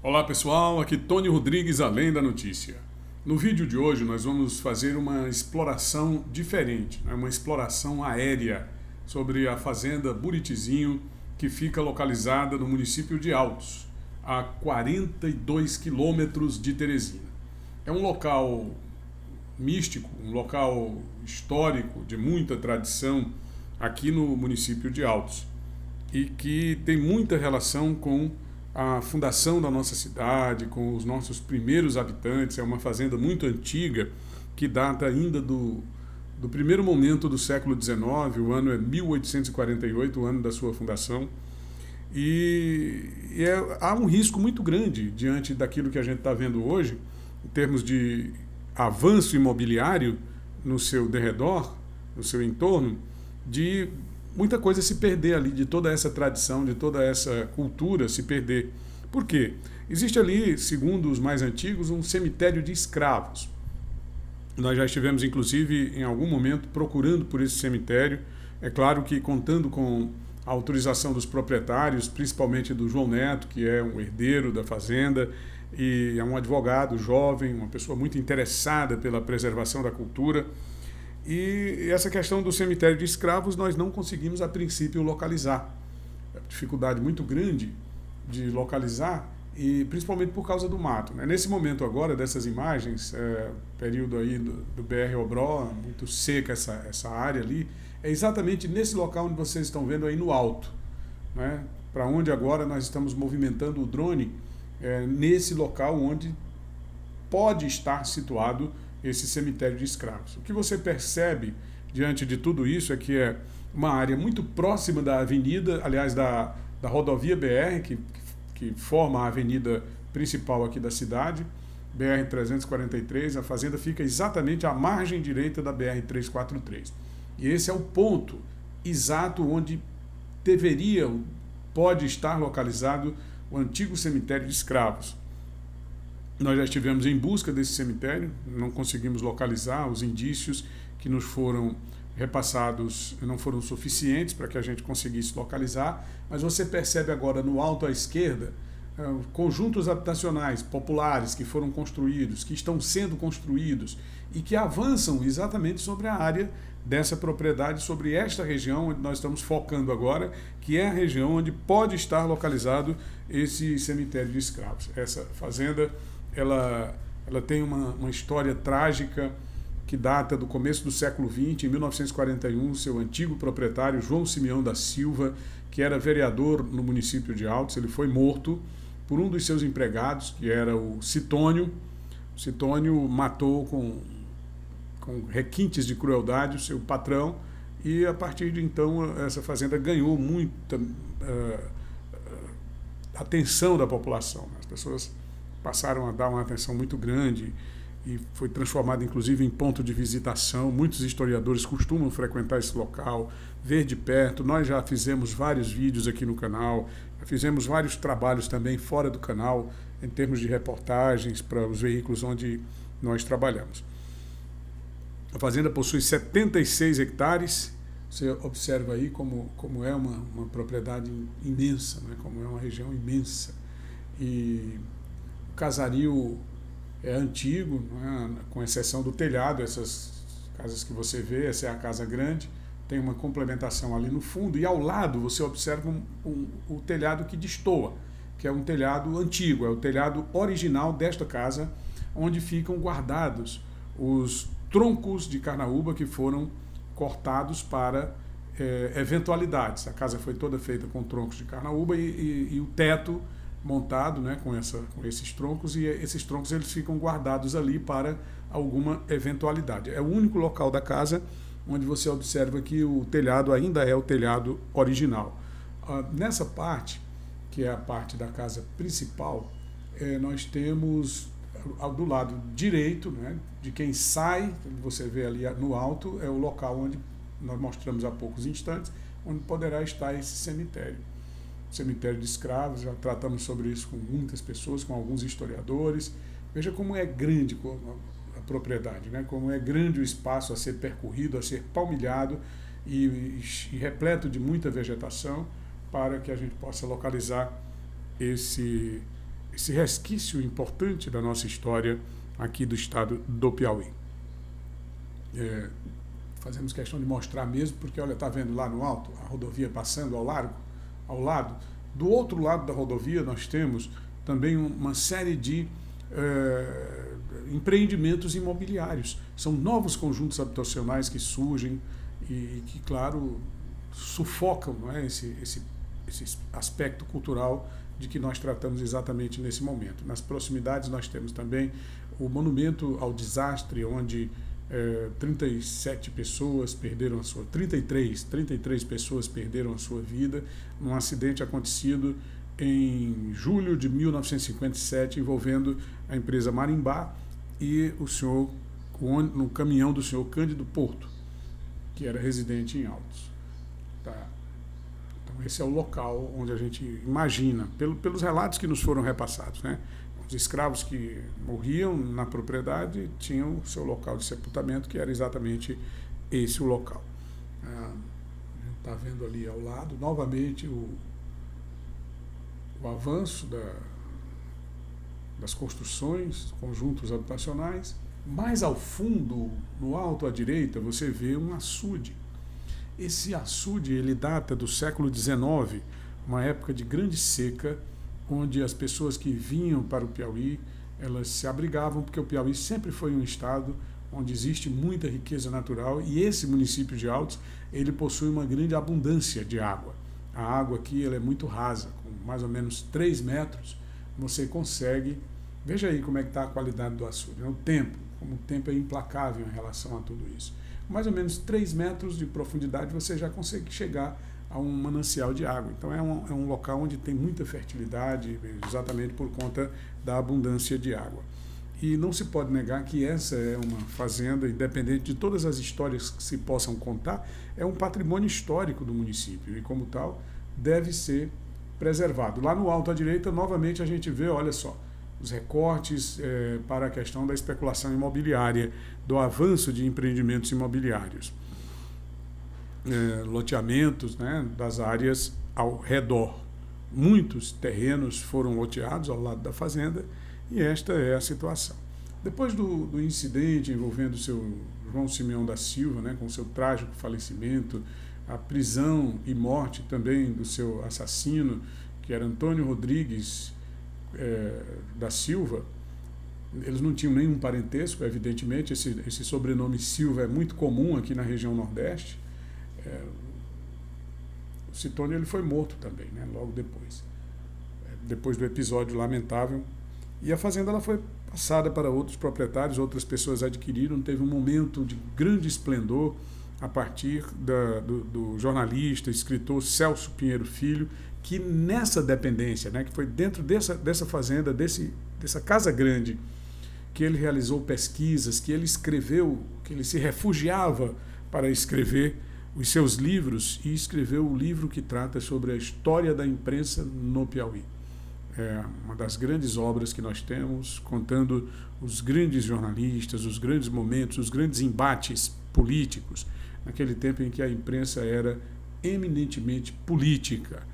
Olá pessoal, aqui Tony Rodrigues, Além da Notícia. No vídeo de hoje nós vamos fazer uma exploração diferente, né? uma exploração aérea sobre a fazenda Buritizinho, que fica localizada no município de Altos, a 42 quilômetros de Teresina. É um local místico, um local histórico de muita tradição aqui no município de Altos e que tem muita relação com a fundação da nossa cidade, com os nossos primeiros habitantes. É uma fazenda muito antiga que data ainda do, do primeiro momento do século XIX, o ano é 1848, o ano da sua fundação. E, e é, há um risco muito grande diante daquilo que a gente está vendo hoje, em termos de avanço imobiliário no seu derredor, no seu entorno, de muita coisa se perder ali, de toda essa tradição, de toda essa cultura se perder. Por quê? Existe ali, segundo os mais antigos, um cemitério de escravos. Nós já estivemos, inclusive, em algum momento procurando por esse cemitério. É claro que contando com a autorização dos proprietários, principalmente do João Neto, que é um herdeiro da fazenda e é um advogado jovem, uma pessoa muito interessada pela preservação da cultura. E essa questão do cemitério de escravos nós não conseguimos, a princípio, localizar. É dificuldade muito grande de localizar, e principalmente por causa do mato. Né? Nesse momento agora, dessas imagens, é, período aí do, do BR Obró, muito seca essa, essa área ali, é exatamente nesse local onde vocês estão vendo aí no alto. Né? Para onde agora nós estamos movimentando o drone, é, nesse local onde pode estar situado esse cemitério de escravos. O que você percebe diante de tudo isso é que é uma área muito próxima da avenida, aliás, da, da rodovia BR, que, que forma a avenida principal aqui da cidade, BR-343. A fazenda fica exatamente à margem direita da BR-343. E esse é o ponto exato onde deveria, pode estar localizado o antigo cemitério de escravos. Nós já estivemos em busca desse cemitério, não conseguimos localizar os indícios que nos foram repassados não foram suficientes para que a gente conseguisse localizar, mas você percebe agora no alto à esquerda é, conjuntos habitacionais populares que foram construídos, que estão sendo construídos e que avançam exatamente sobre a área dessa propriedade, sobre esta região onde nós estamos focando agora, que é a região onde pode estar localizado esse cemitério de escravos. Essa fazenda ela, ela tem uma, uma história trágica que data do começo do século XX. Em 1941, seu antigo proprietário, João Simeão da Silva, que era vereador no município de Altos, ele foi morto por um dos seus empregados, que era o Citônio. O Citônio matou com, com requintes de crueldade o seu patrão e a partir de então essa fazenda ganhou muita uh, atenção da população. As pessoas passaram a dar uma atenção muito grande e foi transformado inclusive em ponto de visitação. Muitos historiadores costumam frequentar esse local, ver de perto. Nós já fizemos vários vídeos aqui no canal, fizemos vários trabalhos também fora do canal, em termos de reportagens para os veículos onde nós trabalhamos. A fazenda possui 76 hectares. Você observa aí como, como é uma, uma propriedade imensa, né? como é uma região imensa. E casario é antigo, é? com exceção do telhado, essas casas que você vê, essa é a casa grande, tem uma complementação ali no fundo, e ao lado você observa um, um, o telhado que destoa, que é um telhado antigo, é o telhado original desta casa, onde ficam guardados os troncos de carnaúba que foram cortados para é, eventualidades. A casa foi toda feita com troncos de carnaúba e, e, e o teto montado né, com, essa, com esses troncos e esses troncos eles ficam guardados ali para alguma eventualidade. É o único local da casa onde você observa que o telhado ainda é o telhado original. Ah, nessa parte, que é a parte da casa principal, é, nós temos do lado direito, né, de quem sai, você vê ali no alto, é o local onde nós mostramos há poucos instantes, onde poderá estar esse cemitério cemitério de escravos, já tratamos sobre isso com muitas pessoas, com alguns historiadores. Veja como é grande a propriedade, né? como é grande o espaço a ser percorrido, a ser palmilhado e, e, repleto de muita vegetação para que a gente possa localizar esse, esse resquício importante da nossa história aqui do estado do Piauí. É, fazemos questão de mostrar mesmo, porque olha, está vendo lá no alto a rodovia passando ao largo, ao lado. Do outro lado da rodovia nós temos também uma série de é, empreendimentos imobiliários. São novos conjuntos habitacionais que surgem e, que, claro, sufocam é, esse, esse, esse aspecto cultural de que nós tratamos exatamente nesse momento. Nas proximidades nós temos também o monumento ao desastre, onde é, 37 pessoas perderam a sua 33, 33 pessoas perderam a sua vida num acidente acontecido em julho de 1957 envolvendo a empresa Marimbá e o senhor no caminhão do senhor Cândido Porto, que era residente em Altos. Tá. Então esse é o local onde a gente imagina, pelo, pelos relatos que nos foram repassados, né? Os escravos que morriam na propriedade tinham seu local de sepultamento, que era exatamente esse o local. Ah, está vendo ali ao lado, novamente, o, o avanço da, das construções, conjuntos habitacionais. Mais ao fundo, no alto à direita, você vê um açude. Esse açude ele data do século XIX, uma época de grande seca, onde as pessoas que vinham para o Piauí, elas se abrigavam, porque o Piauí sempre foi um estado onde existe muita riqueza natural e esse município de Altos, ele possui uma grande abundância de água. A água aqui ela é muito rasa, com mais ou menos 3 metros, você consegue... Veja aí como é que está a qualidade do açude, né? o tempo, como o tempo é implacável em relação a tudo isso. Mais ou menos 3 metros de profundidade você já consegue chegar a um manancial de água. Então é um, é um local onde tem muita fertilidade, exatamente por conta da abundância de água. E não se pode negar que essa é uma fazenda, independente de todas as histórias que se possam contar, é um patrimônio histórico do município e, como tal, deve ser preservado. Lá no alto à direita, novamente, a gente vê, olha só, os recortes é, para a questão da especulação imobiliária, do avanço de empreendimentos imobiliários é, loteamentos né, das áreas ao redor. Muitos terrenos foram loteados ao lado da fazenda e esta é a situação. Depois do, do incidente envolvendo o seu João Simeão da Silva, né, com seu trágico falecimento, a prisão e morte também do seu assassino, que era Antônio Rodrigues é, da Silva, eles não tinham nenhum parentesco, evidentemente, esse, esse sobrenome Silva é muito comum aqui na região Nordeste, é, o Citônio ele foi morto também, né, logo depois. É, depois do episódio lamentável. E a fazenda ela foi passada para outros proprietários, outras pessoas adquiriram. Teve um momento de grande esplendor a partir da, do, do, jornalista, escritor Celso Pinheiro Filho, que nessa dependência, né, que foi dentro dessa, dessa fazenda, desse, dessa casa grande, que ele realizou pesquisas, que ele escreveu, que ele se refugiava para escrever os seus livros e escreveu o livro que trata sobre a história da imprensa no Piauí. É uma das grandes obras que nós temos, contando os grandes jornalistas, os grandes momentos, os grandes embates políticos, naquele tempo em que a imprensa era eminentemente política